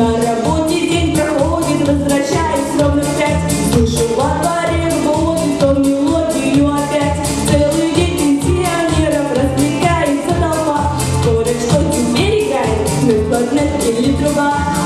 На работе день проходит, возвращаюсь ровно в пять. Слышу во дворе вводит то мелодию опять. Целый день пенсионеров развлекается толпа. Спорят, что теперь играет, накладная или труба.